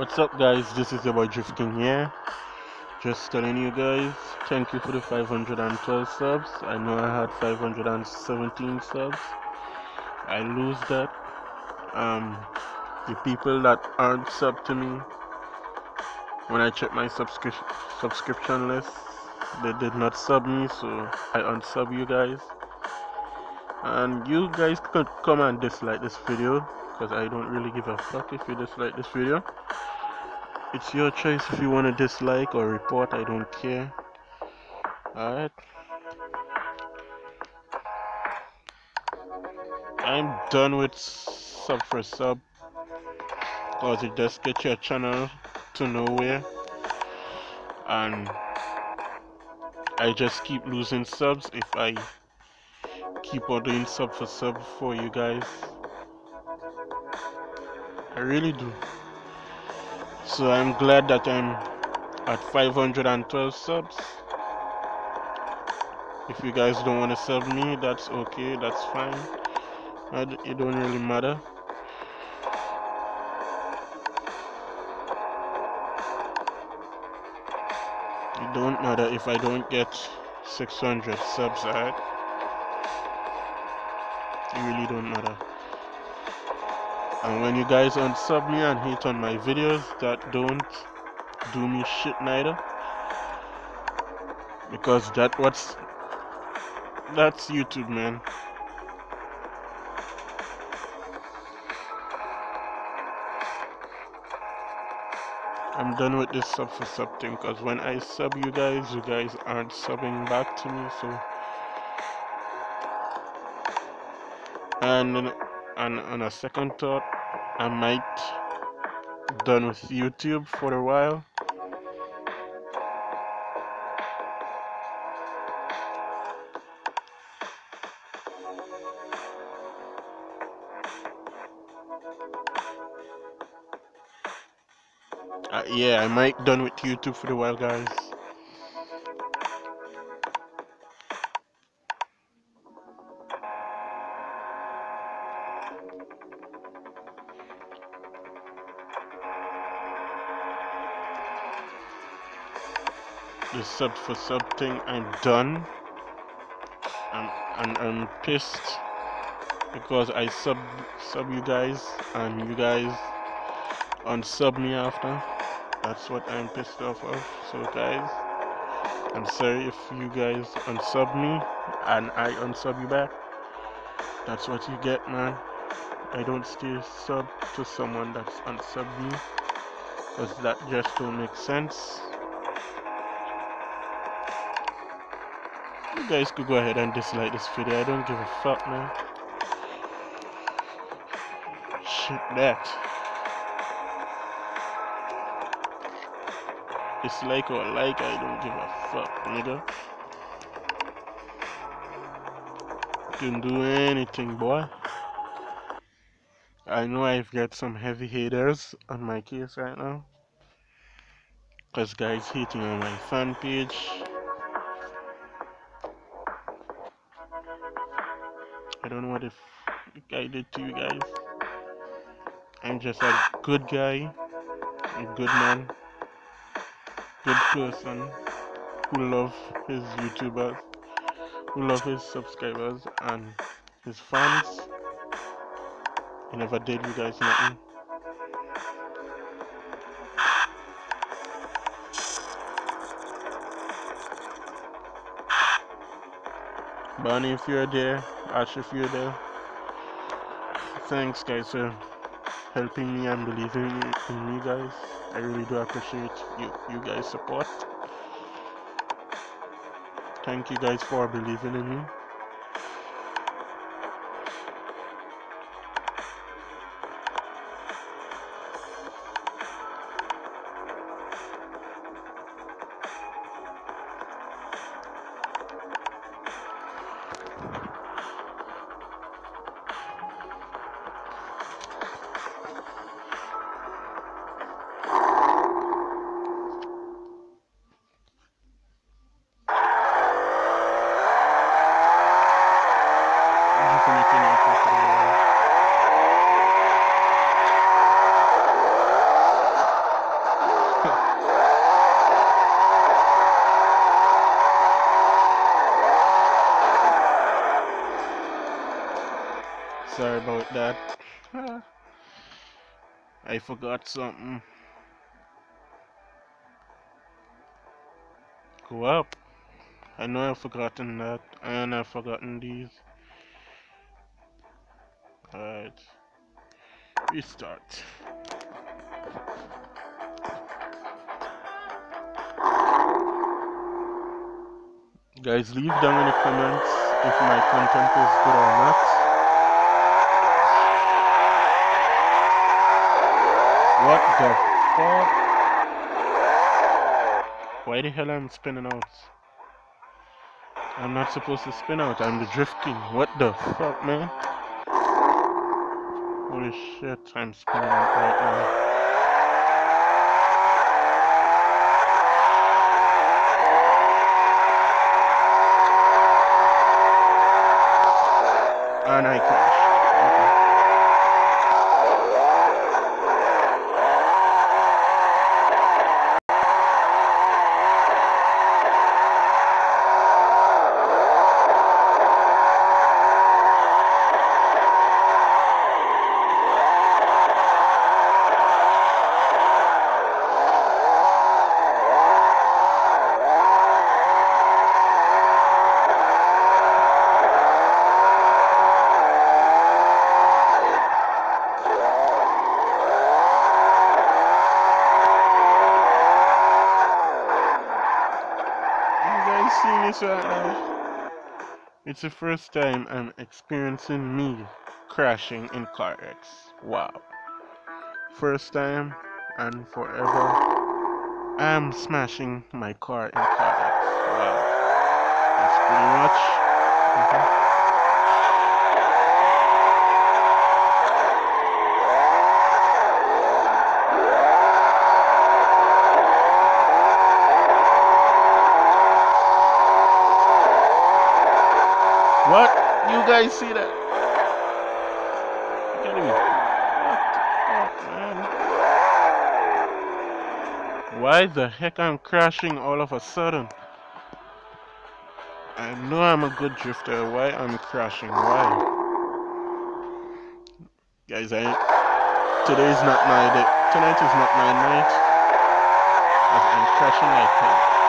What's up, guys? This is your boy Drift King here. Just telling you guys, thank you for the 512 subs. I know I had 517 subs. I lose that. Um, the people that aren't sub to me, when I check my subscription subscription list, they did not sub me, so I unsub you guys. And you guys could come and dislike this video because I don't really give a fuck if you dislike this video. It's your choice if you want to dislike or report, I don't care. Alright. I'm done with sub for sub because it just gets your channel to nowhere and I just keep losing subs if I keep on doing sub for sub for you guys. I really do. So I'm glad that I'm at 512 subs. If you guys don't want to sub me, that's okay, that's fine. It don't really matter. It don't matter if I don't get 600 subs, alright? It really don't matter. And when you guys unsub me and hate on my videos, that don't do me shit neither. Because that what's that's YouTube man. I'm done with this sub for sub thing because when I sub you guys, you guys aren't subbing back to me so and and on a second thought I might done with YouTube for a while. Uh, yeah I might done with YouTube for a while guys the sub for sub thing. I'm done. I'm, and I'm pissed because I sub sub you guys and you guys unsub me after. That's what I'm pissed off of. So guys I'm sorry if you guys unsub me and I unsub you back. That's what you get man. I don't still sub to someone that's unsubbed me. Because that just don't make sense you guys could go ahead and dislike this video. I don't give a fuck man. Shit that dislike or like I don't give a fuck nigga. Can do anything boy. I know I've got some heavy haters on my case right now. Cause guys hating on my fan page What the guy did to you guys. I'm just a good guy, a good man, good person who love his YouTubers, who love his subscribers and his fans. He never did you guys nothing. Bonnie, if you're there, Ash, if you're there, thanks, guys, for helping me and believing in me, guys. I really do appreciate you, you guys' support. Thank you guys for believing in me. That. I forgot something. Go up. I know I've forgotten that, and I've forgotten these. Alright. Restart. Guys, leave down in the comments if my content is good or not. What the fuck? Why the hell I'm spinning out? I'm not supposed to spin out, I'm drifting. What the fuck, man? Holy shit, I'm spinning out right now. and I crash. This right now. It's the first time I'm experiencing me crashing in Car CarX. Wow. First time and forever. I'm smashing my car in Car CarX. Wow. That's pretty much. Mm guys see that? Why the heck I'm crashing all of a sudden? I know I'm a good drifter. Why I'm crashing? Why? Guys, I today's not my day. Tonight is not my night. I'm crashing like hell.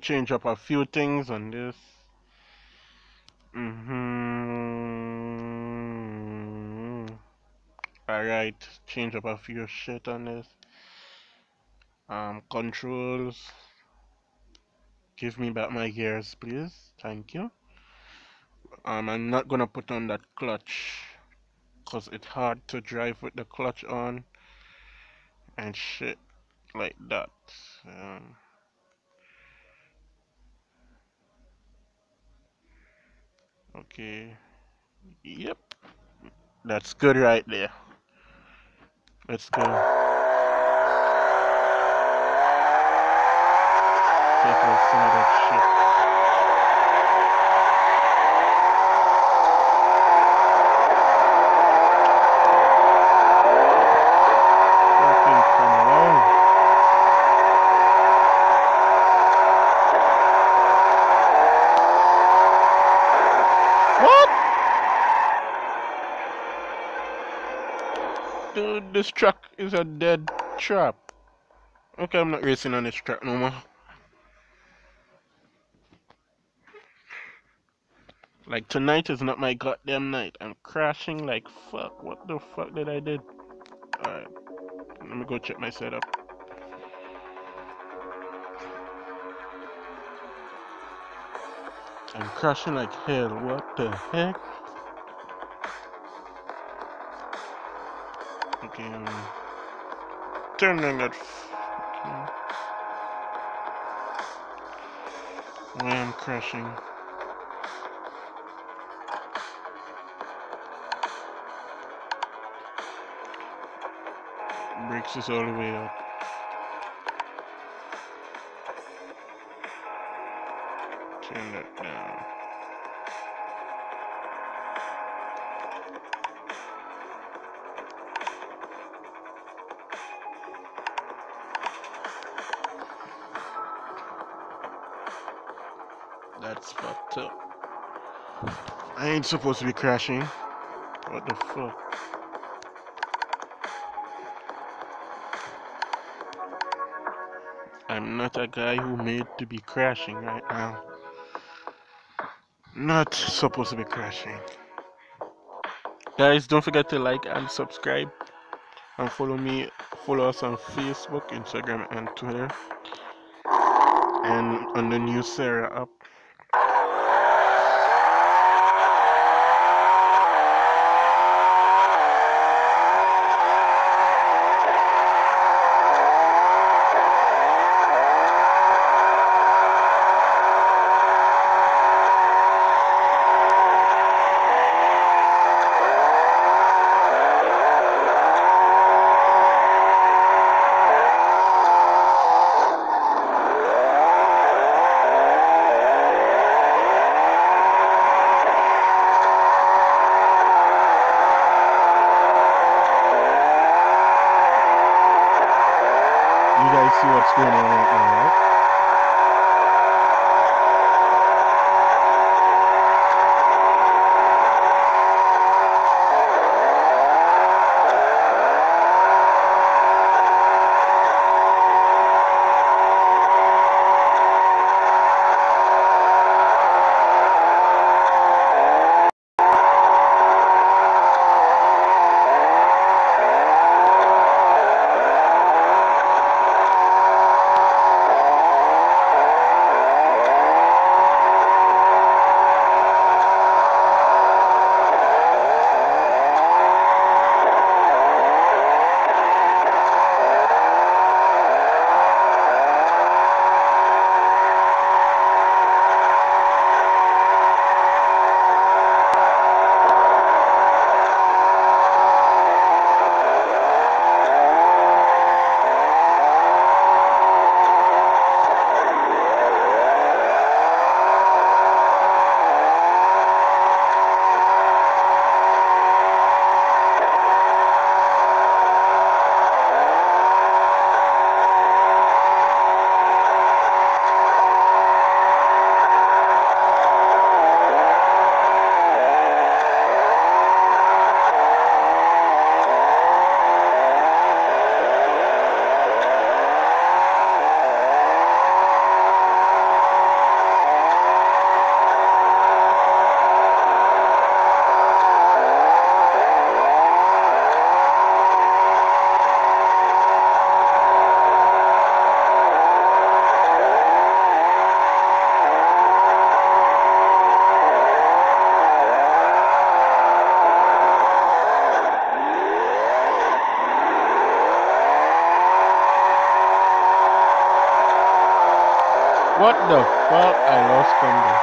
Change up a few things on this. Mm-hmm. Alright, change up a few shit on this. Um, controls. Give me back my gears, please. Thank you. Um, I'm not gonna put on that clutch because it's hard to drive with the clutch on and shit like that. Um, okay. Yep. That's good right there. Let's go. Take shit. Fucking come on. What? Dude, this truck is a dead trap. Okay, I'm not racing on this track no more. Like tonight is not my goddamn night. I'm crashing like fuck. What the fuck did I did? Alright, let me go check my setup. I'm crashing like hell. What the heck? Um, turn that. f- Okay. Why I'm crashing? Brakes is all the way up. Turn that down. That's fucked up. I ain't supposed to be crashing. What the fuck? I'm not a guy who made to be crashing right now. Not supposed to be crashing. Guys, don't forget to like and subscribe and follow me. Follow us on Facebook, Instagram, and Twitter, and on the new Sarah app. What the fuck? I lost combo.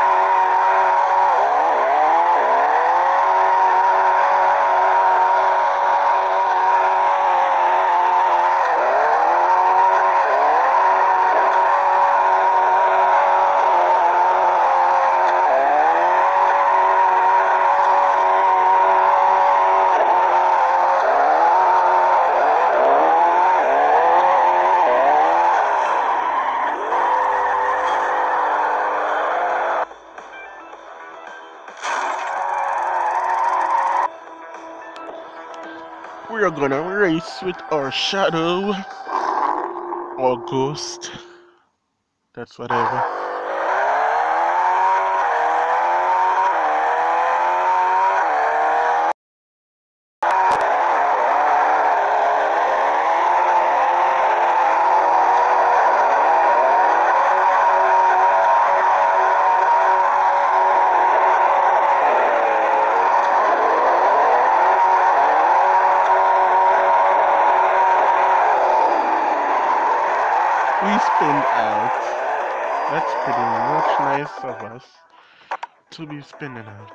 We are gonna race with our shadow or ghost. That's whatever. To be spinning out.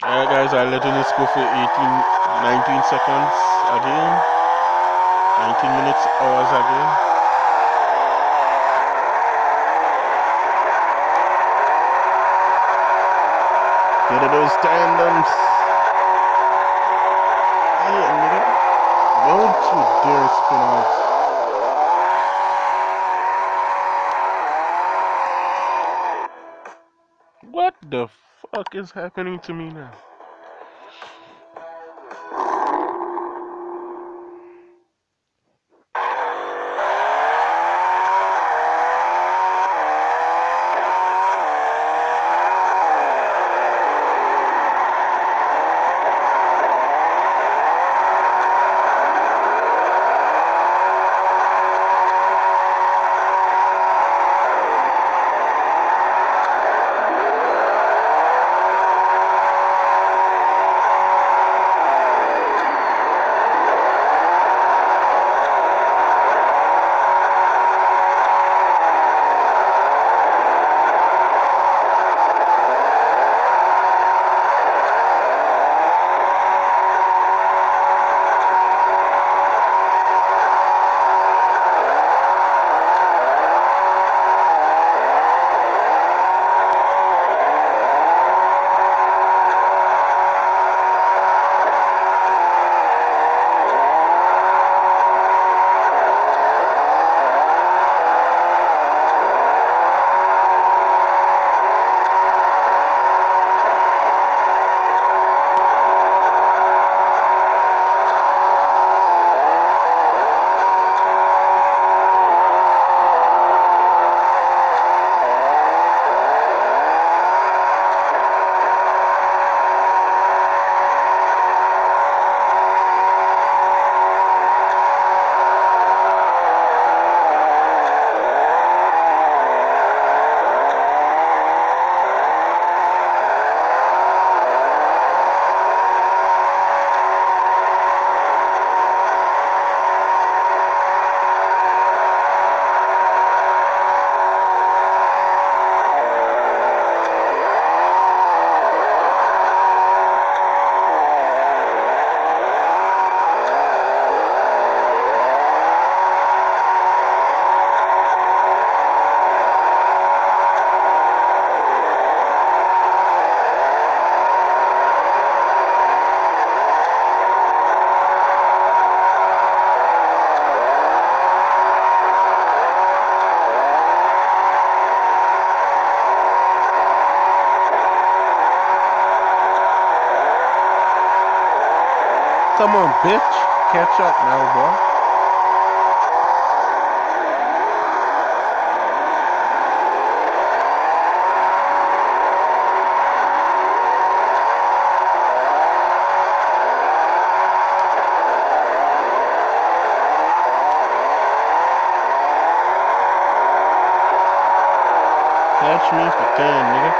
Alright guys, I'll let this go for 18, 19 seconds again. 19 minutes, hours again. Get those tandems. Don't you dare spin out. Is happening to me now? Come on, bitch. Catch up now, boy. Catch me if you can, nigga.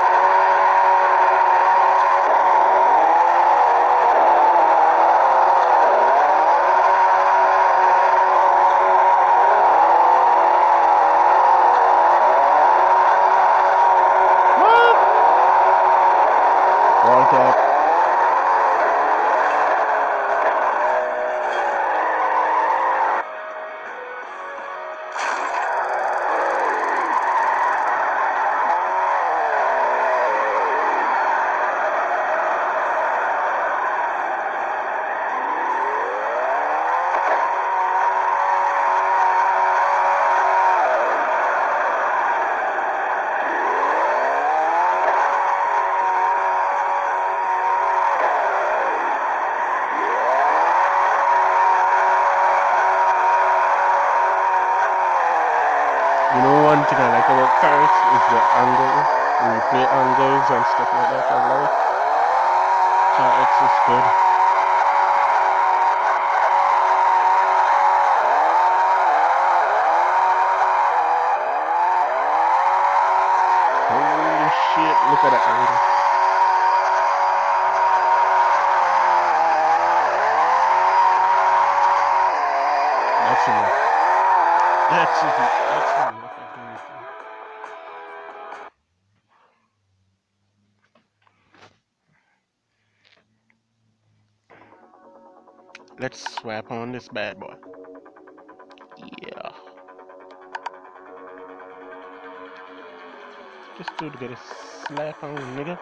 Let's swap on this bad boy. Yeah. Do to get a slap on, nigga.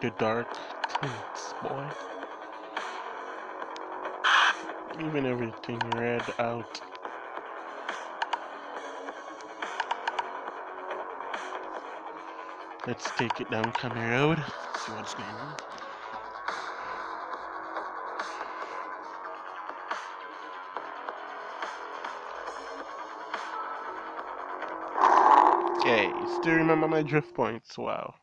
The dark tints, boy. Even everything red out. Let's take it down County Road. See what's going on. Okay, still remember my drift points. Wow.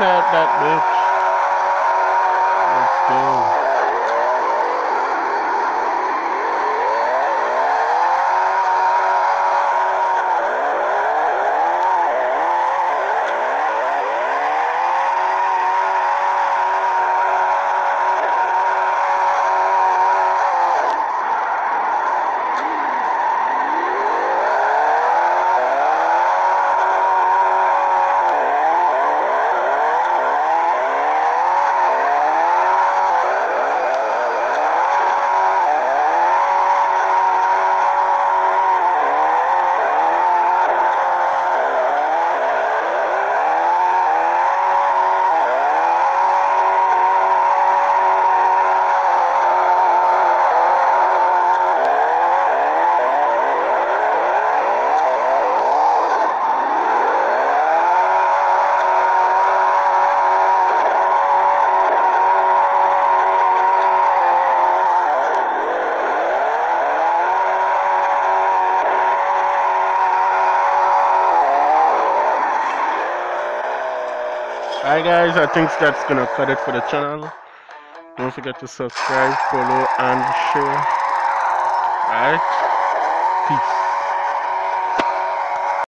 Tap that bitch. Alright guys, I think that's gonna cut it for the channel. Don't forget to subscribe, follow, and share. Alright? Peace.